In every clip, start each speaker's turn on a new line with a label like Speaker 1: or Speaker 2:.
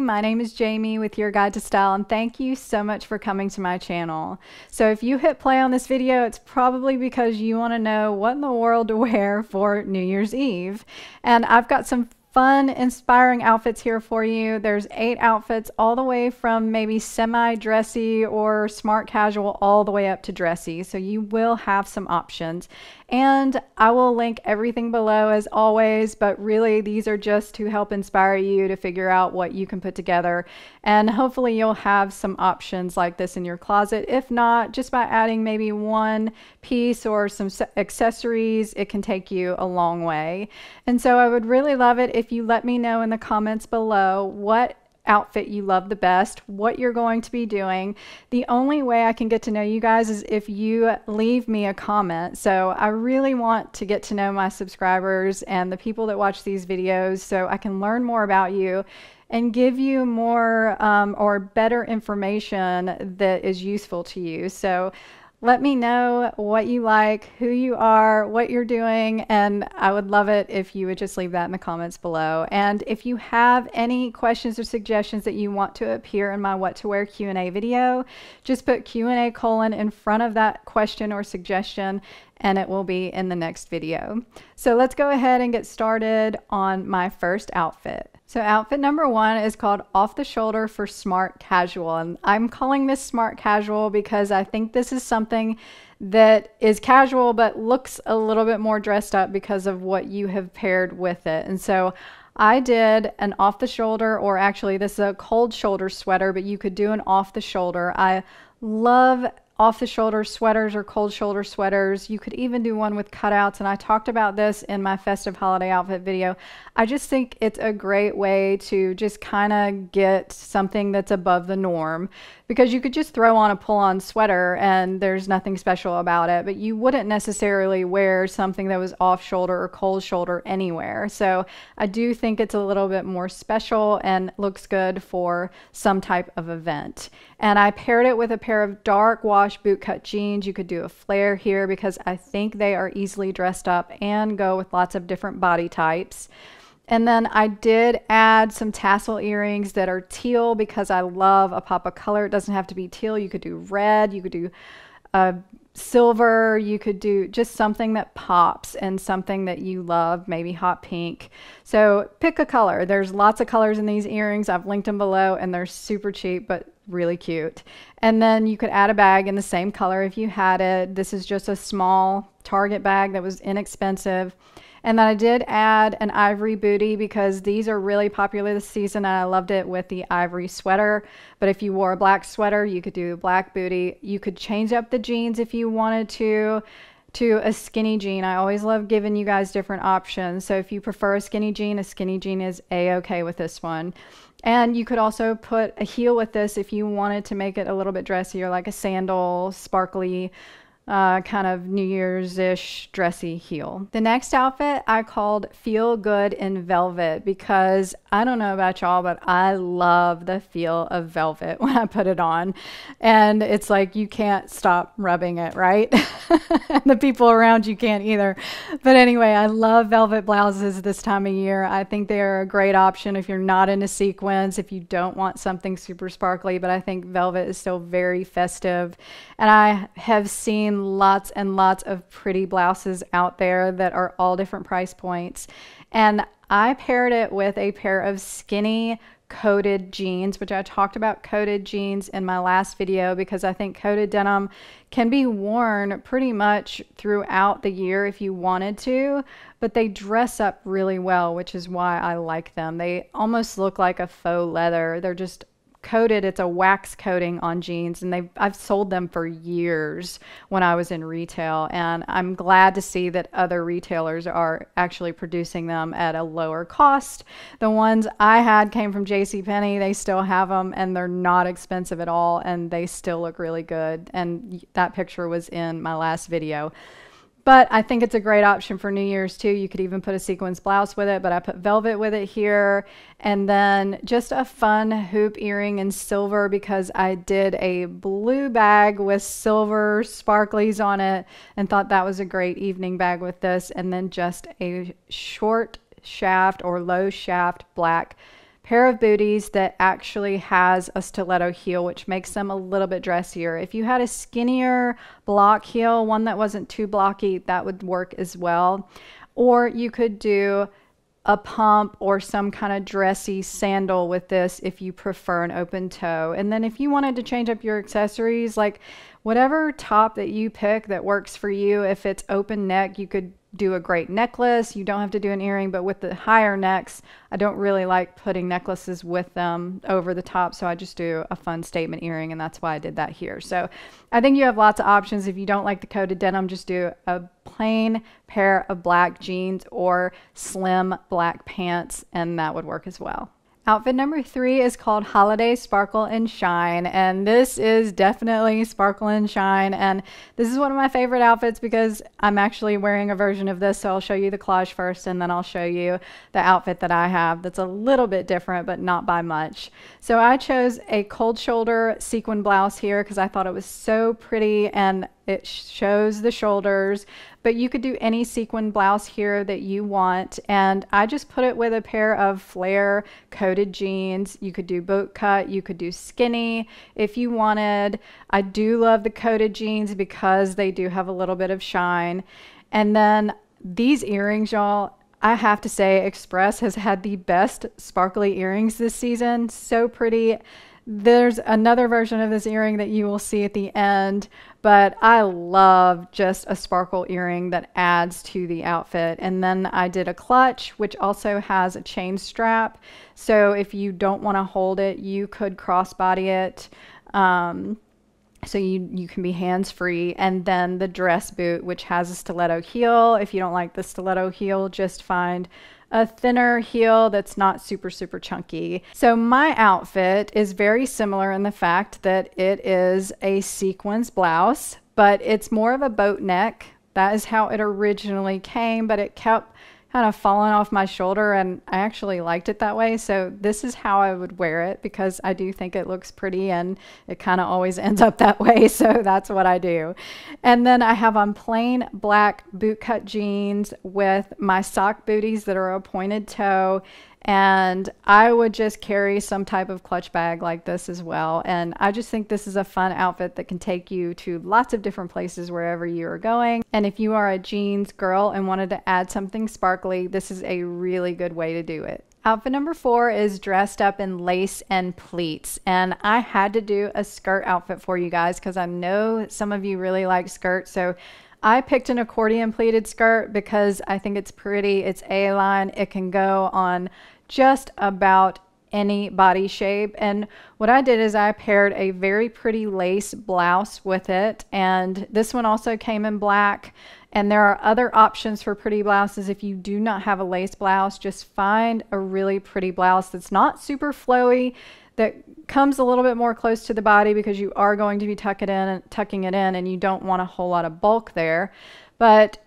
Speaker 1: My name is Jamie with Your Guide to Style, and thank you so much for coming to my channel. So if you hit play on this video, it's probably because you want to know what in the world to wear for New Year's Eve. And I've got some fun, inspiring outfits here for you. There's eight outfits, all the way from maybe semi dressy or smart casual, all the way up to dressy. So you will have some options. And I will link everything below as always, but really these are just to help inspire you to figure out what you can put together. And hopefully you'll have some options like this in your closet. If not, just by adding maybe one piece or some accessories, it can take you a long way. And so I would really love it if you let me know in the comments below what outfit you love the best, what you're going to be doing. The only way I can get to know you guys is if you leave me a comment. So I really want to get to know my subscribers and the people that watch these videos so I can learn more about you and give you more um, or better information that is useful to you. So let me know what you like, who you are, what you're doing, and I would love it if you would just leave that in the comments below. And if you have any questions or suggestions that you want to appear in my what to wear Q&A video, just put Q&A colon in front of that question or suggestion and it will be in the next video. So let's go ahead and get started on my first outfit. So outfit number one is called off the shoulder for smart casual. And I'm calling this smart casual because I think this is something that is casual but looks a little bit more dressed up because of what you have paired with it. And so I did an off the shoulder, or actually, this is a cold shoulder sweater, but you could do an off the shoulder. I love off the shoulder sweaters or cold shoulder sweaters. You could even do one with cutouts. And I talked about this in my festive holiday outfit video. I just think it's a great way to just kind of get something that's above the norm because you could just throw on a pull on sweater and there's nothing special about it, but you wouldn't necessarily wear something that was off shoulder or cold shoulder anywhere. So I do think it's a little bit more special and looks good for some type of event. And I paired it with a pair of dark wash bootcut jeans. You could do a flare here because I think they are easily dressed up and go with lots of different body types. And then I did add some tassel earrings that are teal because I love a pop of color. It doesn't have to be teal. You could do red, you could do uh, silver, you could do just something that pops and something that you love, maybe hot pink. So pick a color. There's lots of colors in these earrings. I've linked them below and they're super cheap, but really cute. And then you could add a bag in the same color if you had it. This is just a small Target bag that was inexpensive. And then I did add an ivory booty because these are really popular this season and I loved it with the ivory sweater. But if you wore a black sweater, you could do a black booty. You could change up the jeans if you wanted to to a skinny jean. I always love giving you guys different options. So if you prefer a skinny jean, a skinny jean is a-okay with this one. And you could also put a heel with this if you wanted to make it a little bit dressier, like a sandal, sparkly uh, kind of New Year's ish dressy heel. The next outfit I called Feel Good in Velvet because I don't know about y'all, but I love the feel of velvet when I put it on. And it's like you can't stop rubbing it, right? the people around you can't either. But anyway, I love velvet blouses this time of year. I think they are a great option if you're not into sequins, if you don't want something super sparkly, but I think velvet is still very festive. And I have seen lots and lots of pretty blouses out there that are all different price points. And I paired it with a pair of skinny coated jeans, which I talked about coated jeans in my last video because I think coated denim can be worn pretty much throughout the year if you wanted to, but they dress up really well, which is why I like them. They almost look like a faux leather. They're just coated it's a wax coating on jeans and they I've sold them for years when I was in retail and I'm glad to see that other retailers are actually producing them at a lower cost. The ones I had came from JC Penney. They still have them and they're not expensive at all and they still look really good and that picture was in my last video. But I think it's a great option for New Year's too. You could even put a sequins blouse with it, but I put velvet with it here. And then just a fun hoop earring in silver because I did a blue bag with silver sparklies on it and thought that was a great evening bag with this. And then just a short shaft or low shaft black pair of booties that actually has a stiletto heel, which makes them a little bit dressier. If you had a skinnier block heel, one that wasn't too blocky, that would work as well. Or you could do a pump or some kind of dressy sandal with this if you prefer an open toe. And then if you wanted to change up your accessories, like whatever top that you pick that works for you, if it's open neck, you could do a great necklace. You don't have to do an earring, but with the higher necks, I don't really like putting necklaces with them over the top. So I just do a fun statement earring, and that's why I did that here. So I think you have lots of options. If you don't like the coated denim, just do a plain pair of black jeans or slim black pants, and that would work as well. Outfit number three is called Holiday Sparkle and Shine, and this is definitely sparkle and shine. And this is one of my favorite outfits because I'm actually wearing a version of this. So I'll show you the collage first, and then I'll show you the outfit that I have that's a little bit different, but not by much. So I chose a cold shoulder sequin blouse here because I thought it was so pretty and it shows the shoulders, but you could do any sequin blouse here that you want. And I just put it with a pair of flare coated jeans. You could do boat cut, you could do skinny if you wanted. I do love the coated jeans because they do have a little bit of shine. And then these earrings, y'all, I have to say, Express has had the best sparkly earrings this season. So pretty. There's another version of this earring that you will see at the end, but I love just a sparkle earring that adds to the outfit. And then I did a clutch, which also has a chain strap. So if you don't want to hold it, you could crossbody it. Um, so you you can be hands free and then the dress boot which has a stiletto heel if you don't like the stiletto heel just find a thinner heel that's not super, super chunky. So my outfit is very similar in the fact that it is a sequins blouse, but it's more of a boat neck. That is how it originally came, but it kept kind of fallen off my shoulder and I actually liked it that way. So this is how I would wear it because I do think it looks pretty and it kind of always ends up that way. So that's what I do. And then I have on plain black bootcut jeans with my sock booties that are a pointed toe and I would just carry some type of clutch bag like this as well. And I just think this is a fun outfit that can take you to lots of different places wherever you are going. And if you are a jeans girl and wanted to add something sparkly, this is a really good way to do it. Outfit number four is dressed up in lace and pleats. And I had to do a skirt outfit for you guys because I know some of you really like skirts. So I picked an accordion pleated skirt because I think it's pretty. It's A-line. It can go on just about any body shape. And what I did is I paired a very pretty lace blouse with it. And this one also came in black. And there are other options for pretty blouses. If you do not have a lace blouse, just find a really pretty blouse that's not super flowy, that comes a little bit more close to the body because you are going to be tuck it in, tucking it in and you don't want a whole lot of bulk there. But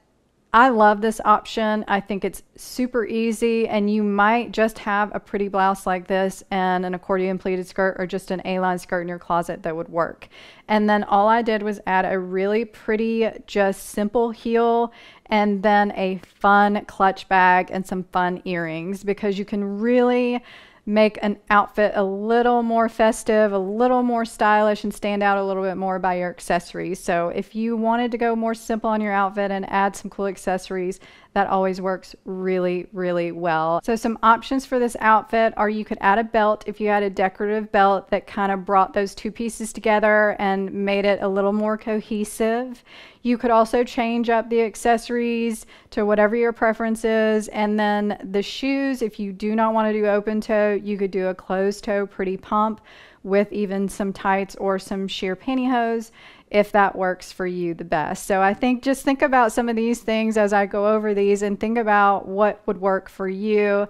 Speaker 1: I love this option. I think it's super easy and you might just have a pretty blouse like this and an accordion pleated skirt or just an A-line skirt in your closet that would work. And then all I did was add a really pretty, just simple heel and then a fun clutch bag and some fun earrings because you can really make an outfit a little more festive, a little more stylish, and stand out a little bit more by your accessories. So if you wanted to go more simple on your outfit and add some cool accessories, that always works really, really well. So some options for this outfit are you could add a belt if you had a decorative belt that kind of brought those two pieces together and made it a little more cohesive. You could also change up the accessories to whatever your preference is. And then the shoes, if you do not want to do open toe, you could do a closed toe pretty pump with even some tights or some sheer pantyhose if that works for you the best. So I think just think about some of these things as I go over these and think about what would work for you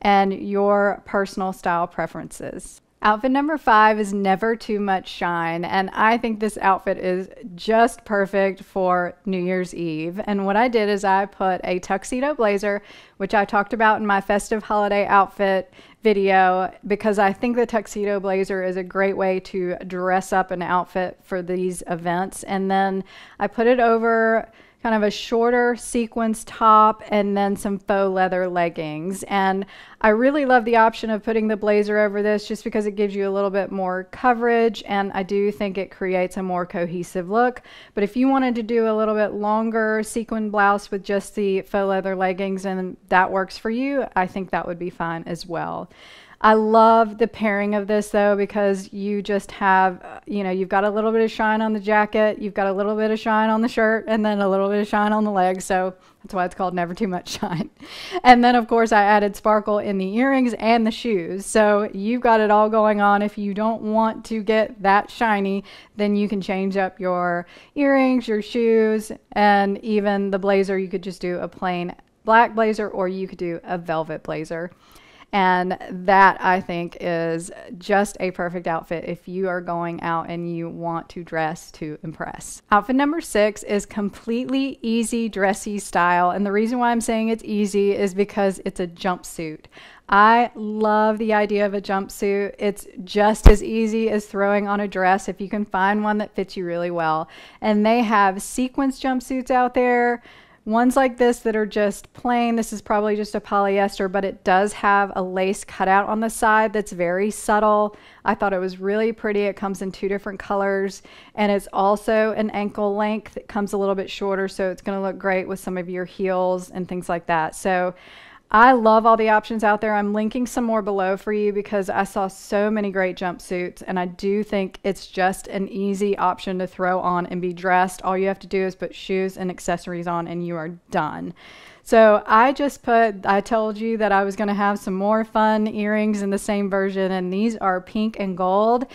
Speaker 1: and your personal style preferences. Outfit number five is Never Too Much Shine. And I think this outfit is just perfect for New Year's Eve. And what I did is I put a tuxedo blazer, which I talked about in my festive holiday outfit video, because I think the tuxedo blazer is a great way to dress up an outfit for these events. And then I put it over kind of a shorter sequins top and then some faux leather leggings. And I really love the option of putting the blazer over this just because it gives you a little bit more coverage and I do think it creates a more cohesive look. But if you wanted to do a little bit longer sequin blouse with just the faux leather leggings and that works for you, I think that would be fine as well. I love the pairing of this though because you just have, uh, you know, you've got a little bit of shine on the jacket, you've got a little bit of shine on the shirt, and then a little bit of shine on the legs. So that's why it's called Never Too Much Shine. And then, of course, I added sparkle in the earrings and the shoes. So you've got it all going on. If you don't want to get that shiny, then you can change up your earrings, your shoes, and even the blazer. You could just do a plain black blazer or you could do a velvet blazer. And that I think is just a perfect outfit if you are going out and you want to dress to impress. Outfit number six is completely easy dressy style. And the reason why I'm saying it's easy is because it's a jumpsuit. I love the idea of a jumpsuit. It's just as easy as throwing on a dress if you can find one that fits you really well. And they have sequins jumpsuits out there Ones like this that are just plain, this is probably just a polyester, but it does have a lace cutout on the side that's very subtle. I thought it was really pretty. It comes in two different colors and it's also an ankle length. It comes a little bit shorter, so it's gonna look great with some of your heels and things like that. So I love all the options out there. I'm linking some more below for you because I saw so many great jumpsuits, and I do think it's just an easy option to throw on and be dressed. All you have to do is put shoes and accessories on, and you are done. So I just put, I told you that I was going to have some more fun earrings in the same version, and these are pink and gold.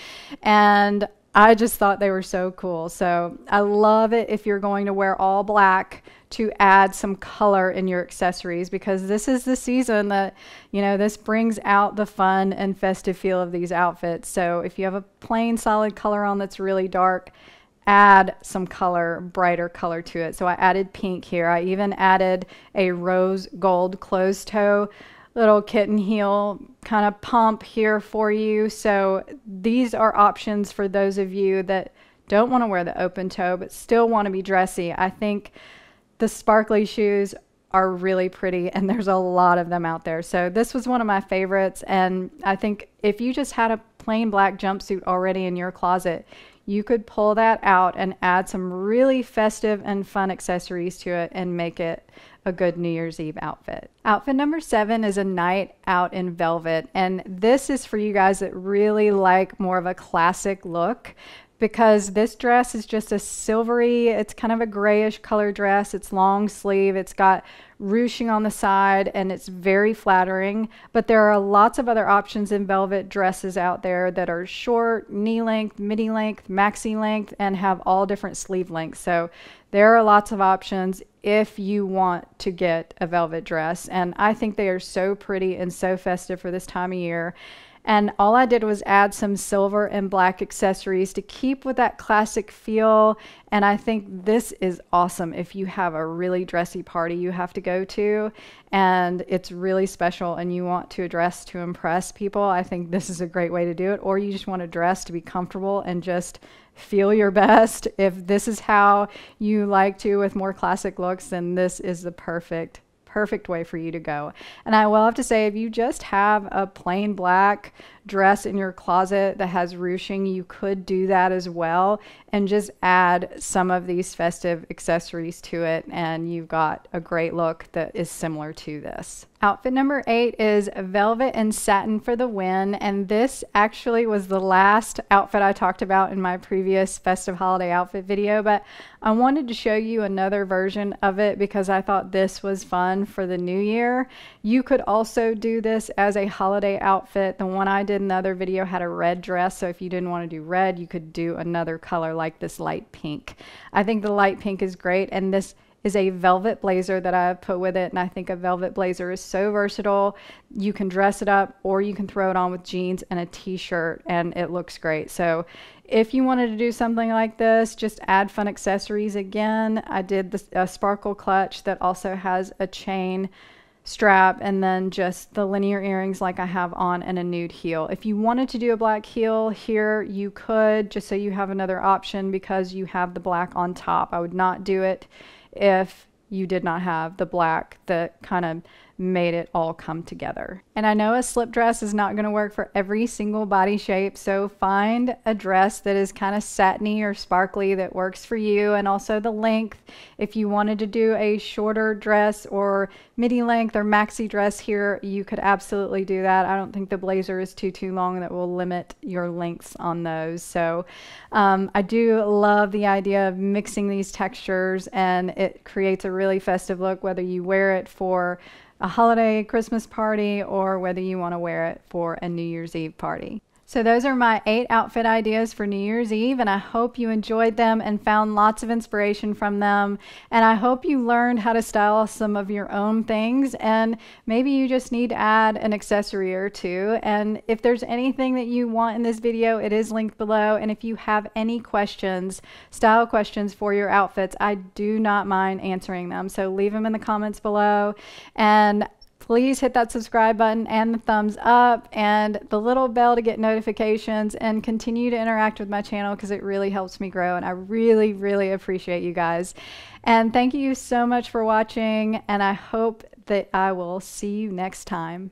Speaker 1: And I just thought they were so cool. So I love it if you're going to wear all black to add some color in your accessories because this is the season that, you know, this brings out the fun and festive feel of these outfits. So if you have a plain solid color on that's really dark, add some color, brighter color to it. So I added pink here. I even added a rose gold closed toe little kitten heel kind of pump here for you. So these are options for those of you that don't want to wear the open toe but still want to be dressy. I think the sparkly shoes are really pretty and there's a lot of them out there. So this was one of my favorites and I think if you just had a plain black jumpsuit already in your closet, you could pull that out and add some really festive and fun accessories to it and make it a good New Year's Eve outfit. Outfit number seven is a night out in velvet. And this is for you guys that really like more of a classic look because this dress is just a silvery, it's kind of a grayish color dress. It's long sleeve, it's got ruching on the side, and it's very flattering. But there are lots of other options in velvet dresses out there that are short, knee length, midi length, maxi length, and have all different sleeve lengths. So there are lots of options if you want to get a velvet dress. And I think they are so pretty and so festive for this time of year. And all I did was add some silver and black accessories to keep with that classic feel. And I think this is awesome if you have a really dressy party you have to go to and it's really special and you want to dress to impress people. I think this is a great way to do it. Or you just want to dress to be comfortable and just feel your best. If this is how you like to with more classic looks, then this is the perfect perfect way for you to go. And I will have to say, if you just have a plain black dress in your closet that has ruching, you could do that as well and just add some of these festive accessories to it, and you've got a great look that is similar to this. Outfit number eight is velvet and satin for the win, and this actually was the last outfit I talked about in my previous festive holiday outfit video, but I wanted to show you another version of it because I thought this was fun for the new year. You could also do this as a holiday outfit. The one I did in the other video had a red dress, so if you didn't want to do red, you could do another color like this light pink. I think the light pink is great, and this is a velvet blazer that I've put with it. And I think a velvet blazer is so versatile. You can dress it up or you can throw it on with jeans and a t shirt, and it looks great. So if you wanted to do something like this, just add fun accessories again. I did the sparkle clutch that also has a chain strap and then just the linear earrings like I have on and a nude heel. If you wanted to do a black heel here, you could just so you have another option because you have the black on top. I would not do it if you did not have the black that kind of made it all come together. And I know a slip dress is not going to work for every single body shape, so find a dress that is kind of satiny or sparkly that works for you and also the length. If you wanted to do a shorter dress or midi length or maxi dress here, you could absolutely do that. I don't think the blazer is too too long that will limit your lengths on those. So um, I do love the idea of mixing these textures and it creates a really festive look whether you wear it for a holiday Christmas party or whether you want to wear it for a New Year's Eve party. So, those are my eight outfit ideas for New Year's Eve, and I hope you enjoyed them and found lots of inspiration from them. And I hope you learned how to style some of your own things, and maybe you just need to add an accessory or two. And if there's anything that you want in this video, it is linked below. And if you have any questions, style questions for your outfits, I do not mind answering them. So, leave them in the comments below. And please hit that subscribe button and the thumbs up and the little bell to get notifications and continue to interact with my channel because it really helps me grow and I really, really appreciate you guys. And thank you so much for watching and I hope that I will see you next time.